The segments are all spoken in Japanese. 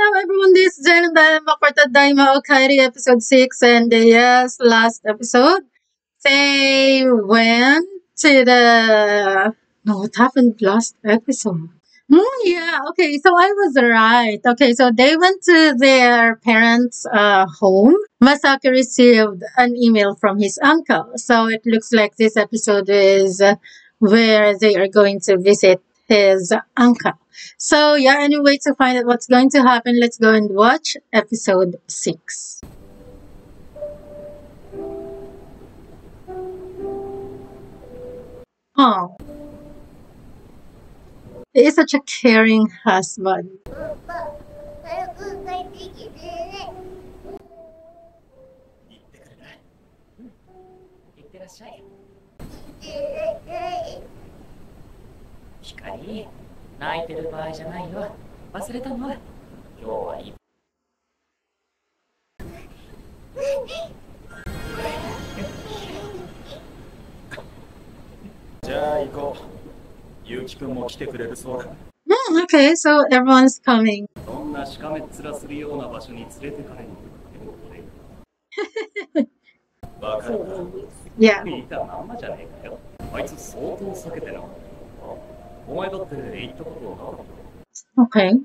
Hello everyone, this is Jen and I'm for Tadaima Okairi episode 6 and yes, last episode they went to the no what happened last episode? Mm, yeah, okay, so I was right. Okay, so they went to their parents' uh, home. Masaki received an email from his uncle. So it looks like this episode is uh, where they are going to visit his uncle. So yeah, anyway, to find out what's going to happen, let's go and watch episode 6. Oh, he is such a caring husband. 光、泣いてる場合じゃないよ。忘れたの？今日はいい。じゃあ行こう。ゆうきくんも来てくれるそうだ。Hmm, okay, so everyone's coming. そんなしかめっ面するような場所に連れてかれん わかるか Yeah. 見たまんまじゃねえかよ。あいつ相当避けてな。お前だって言ったことがある。Okay.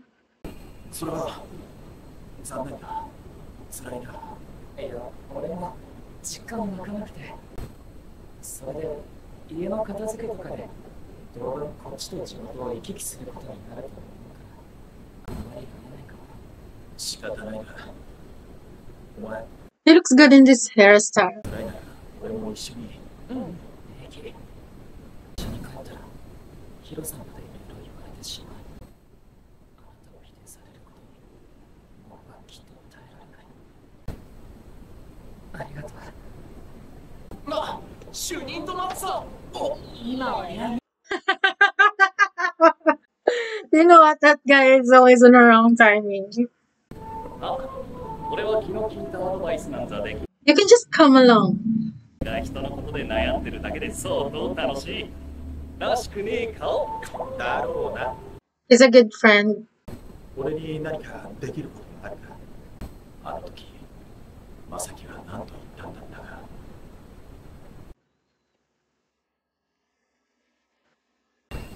それは残念だ。辛いな。いや、俺も実感湧かなくて。それで、家の片付けとかで、当分こっちと地元を行き来することになると思うから、あんまり会えないかも。仕方ないな。お前、He looks good in this hairstyle. 辛いなら俺も一緒に。うん、平気。一緒に帰ったら、ヒロさまでいろいろ言われてしまう。あなたを否定されることに、僕はきっと耐えられない。ありがとう。な、主任となってさ。お今はやめ You know what? That guy is always in the wrong timing. You can just come along. 人のことで悩んでるだけで相当楽しい。らしくねえ顔だろうな。He's a good friend. 俺に何かできることがあるか？あの時、まさきは何と言ったんだったか？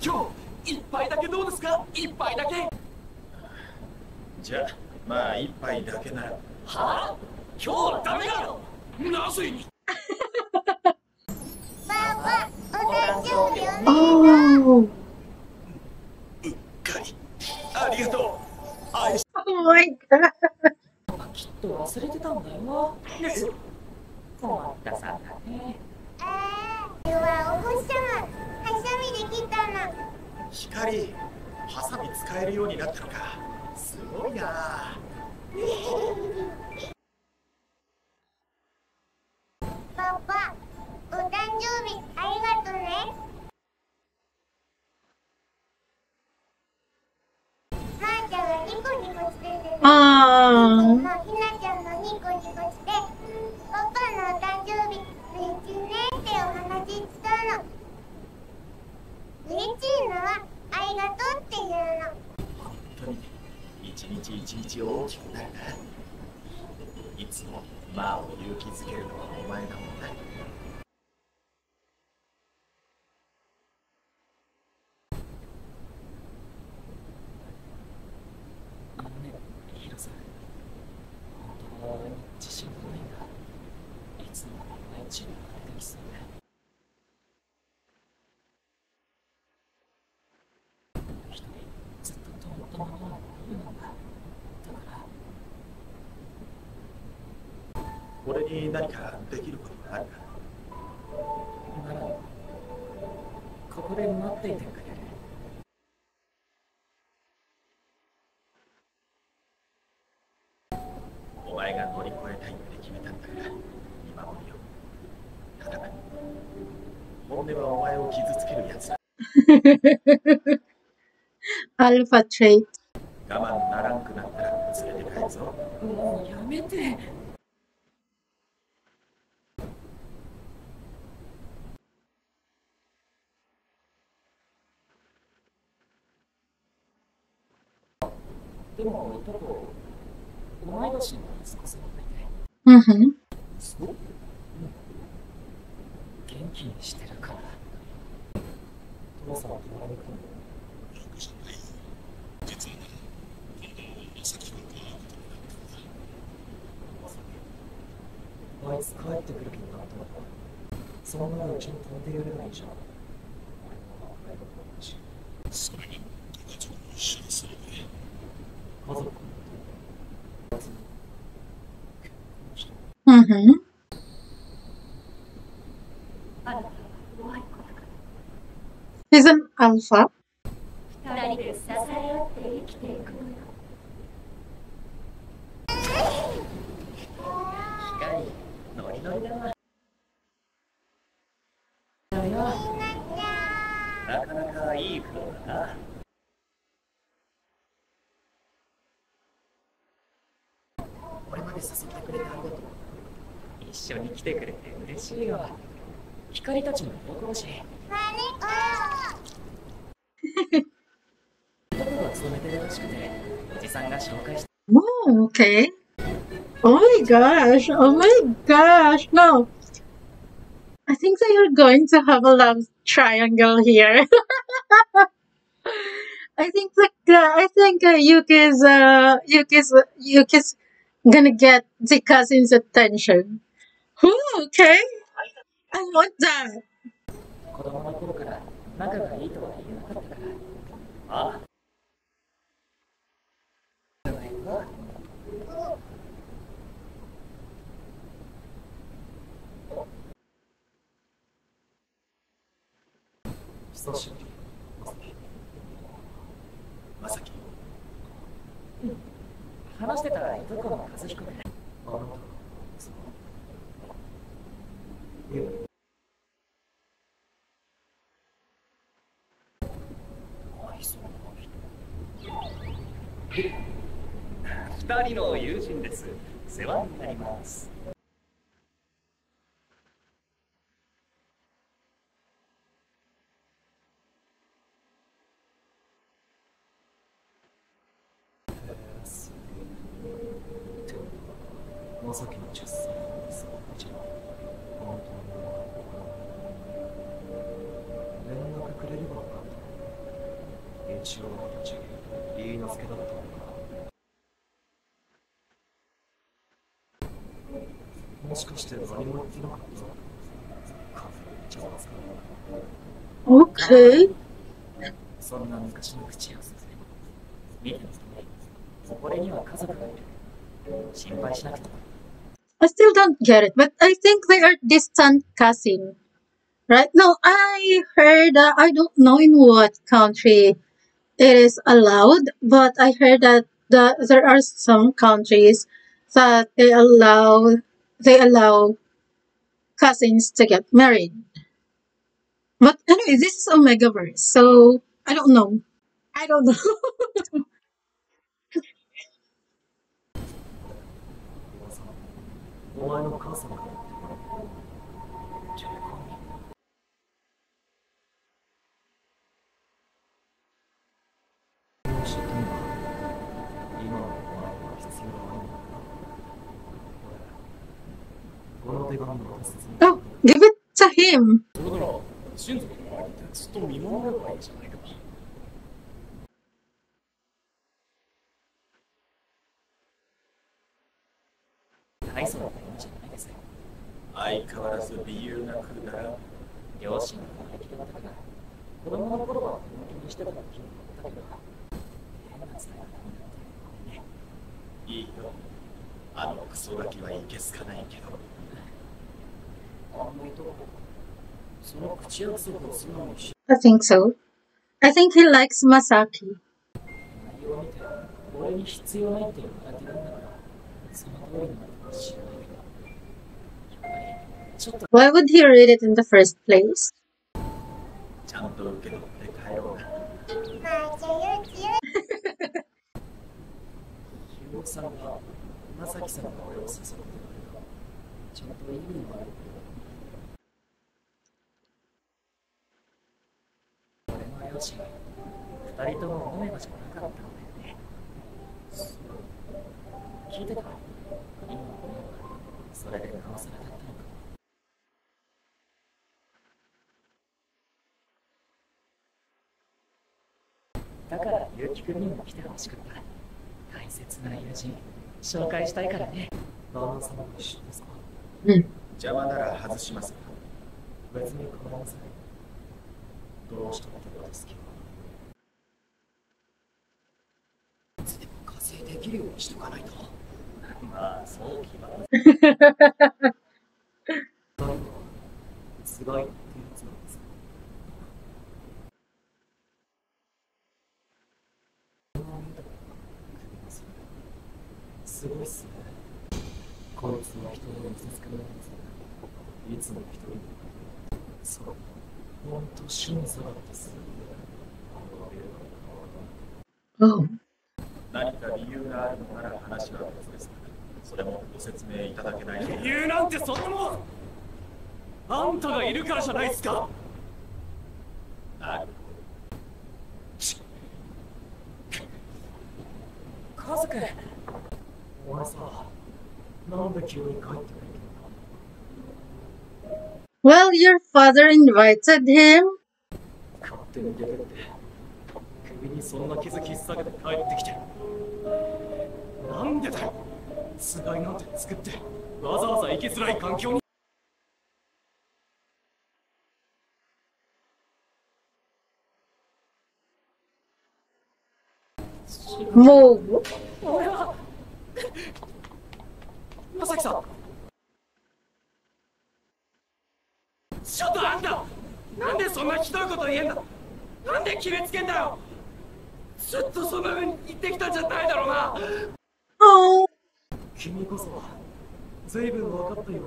今日一杯だけどうですか？一杯だけはじゃあ、まあ一杯だけなら。あ？今日はダメだろなぜパうっかり。ありがとう。愛し Oh my god. きっと忘れてたん。だよ。困ったさだね。あー、今日はお星様、はしゃみできたの。光、ハサミ使えるようになったのか。すごいな。パパ、お誕生日ありがとね。ああちゃんがニコニコしててね。Oh. もうひなちゃんもニコニコして、パパのお誕生日嬉しいねってお話ししたの。嬉しいのはありがとうっていうの。本当に一日一日大きくなるな。いつもまあを勇気づけるのはお前だもんな。あのね、ヒロさん。本当は自信がないんだ。いつも毎日ができそうで。一人ずっと止まったままの冬なんだ。だから、俺に何かできることがあるかなら、ここで待っていてくれる。お前が乗り越えたいって決めたんだから見守るよただ本音はお前を傷つけるやつだ Alpha trait. 我慢ならんくなったら連れて帰るぞもうやめて。でもいとこ同い年の息子さんがいて Mm-hmm. そう元気にしてるから父さんは泊まりに来るのあいつ帰ってくる気になったのかそのままうちに泊めてやればいいじゃん俺も若い子だしそれに家族も一緒に住んで家族別に結婚した Mm-hmm. Is an ァ。一緒に来てくれて嬉しいよ光たちも喜ぶし僕が勤めてるらしくておじさんが紹介して Oh, okay. Oh my gosh. Oh my gosh. No. I think that you're going to have a love triangle here. I think like uh, I think uh, Yuki's uh Yuki's Yuki's gonna get the cousin's attention. Oh, okay. I want that. 子供の頃から仲がいいとは言えなかったからああじゃない。か久しぶりまさき話してたらいとこの和彦であなたそういや愛想の人二人の友人です。世話になります。まさきの10歳 もしかして何も言ってなかったカフェちゃいますか Okay. そんな昔の口をさせ見てますね俺には家族がいる心配しなくても I still don't get it, but I think they are distant cousin, right? No, I heard. Uh, I don't know in what country it is allowed, but I heard that the, there are some countries that they allow they allow cousins to get married. But anyway, this is Omegaverse, so I don't know. I don't know. あ、ゲブッツァヒム。いい。相変わらず理由なくだよ。両親が働いてるわけだ、子供の頃は本当にしたかもしれないけど、嫌な奴らが何だって、ね。いいよ。あのクソガキはいけすかないけど。I think so. I think he likes Masaki. Why would he read it in the first place? の両親二人ともオメガじゃなかったんだよね聞いてた今思えばそれでなおさらだったのかだから結城くんにも来てほしかった。大切な友人紹介したいからね。旦那様も一緒ですか？うん。邪魔なら外します。別に構いませんどうしたことですけどいつでも稼いできるようにしとか？ないとまあそう決まる すごいってやつなんですすごいっすねこいつは人を見せつけないんですねいつも一人そうですおう。何か理由があるのなら話は別です。がそれもご説明いただけない。と理由なんてそんなもん。あんたがいるからじゃないっすか。なる。カズくんお前さなんで急に帰ってくる Well, your father invited him. 勝手に出てって首にそんな傷引っ提げて帰ってきて。なんでだよ。つがいなんて作ってわざわざ生きづらい環境に。もう、俺はまさきさんちょっとあんたなんでそんなひどいこと言えんだ。なんで決めつけんだよ。ずっとそんな風に言ってきたんじゃないだろうな。oh, 君こそ随分分かったよう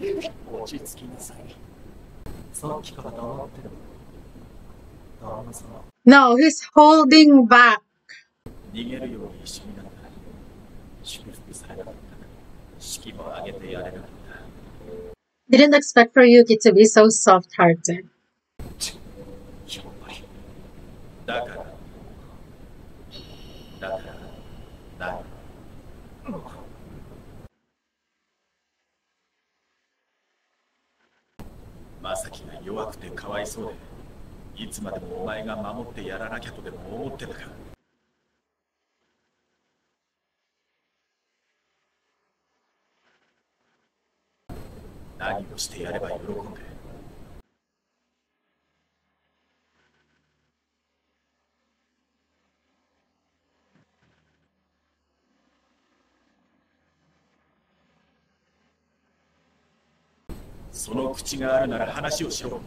ですね落ち着きなさい。さっきから黙ってる旦那様。No, he's holding back. 逃げるように一緒になった祝福されなかった式も挙げてやれなかった Didn't expect for Yuki to be so soft-hearted. だからだから何まさきが弱くてかわいそうでいつまでもお前が守ってやらなきゃとでも思ってたか何をしてやれば喜んでその口があるなら話をしろ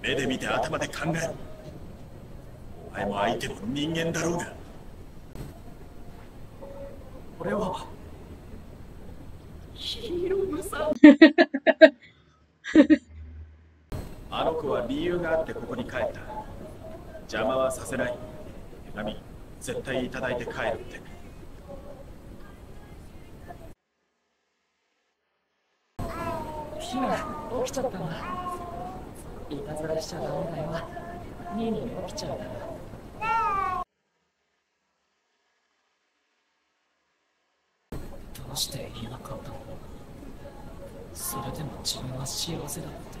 目で見て頭で考えろお前も相手も人間だろうが俺はヒーローさん あの子は理由があってここに帰った。邪魔はさせない。手紙絶対いただいて帰るって。ひな起きちゃったんだ。いたずらしちゃダメだよ。ニーニー起きちゃうからどうして言えなかったの？自分は幸せだって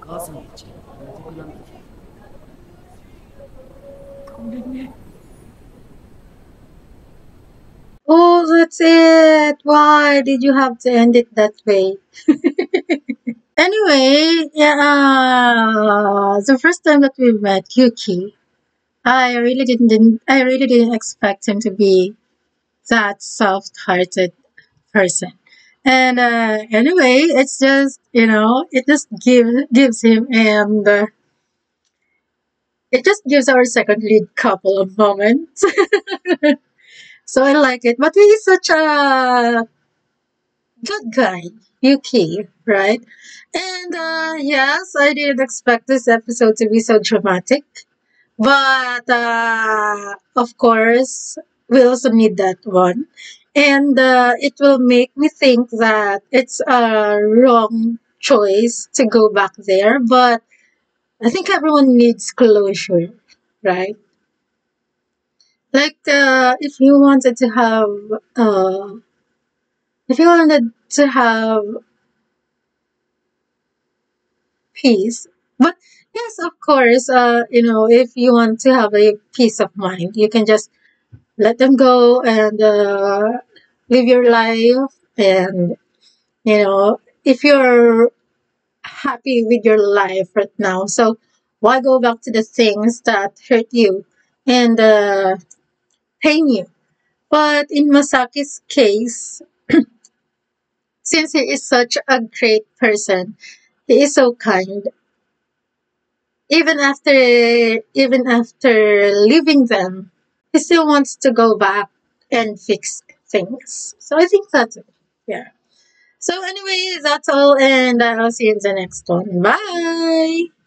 お母さんたちに報告なんだごめんね Oh, that's it. Why did you have to end it that way? anyway, yeah, uh, the first time that we met Yuki, I really didn't, I really didn't expect him to be that soft-hearted person. And uh, anyway, it's just you know, it just gives gives him and uh, it just gives our second lead couple a moment. So I like it. But he's such a good guy, Yuki, right? And uh, yes, I didn't expect this episode to be so dramatic. But uh, of course, we also need that one. And uh, it will make me think that it's a wrong choice to go back there. But I think everyone needs closure, right? Like, uh, if you wanted to have, uh, if you wanted to have peace, but yes, of course, uh, you know, if you want to have a peace of mind, you can just let them go and uh, live your life. And, you know, if you're happy with your life right now, so why go back to the things that hurt you and uh, pain you? But in Masaki's case, since he is such a great person, he is so kind. Even after even after leaving them, he still wants to go back and fix things. So I think that's it. Yeah. So anyway, that's all and I'll see you in the next one. Bye.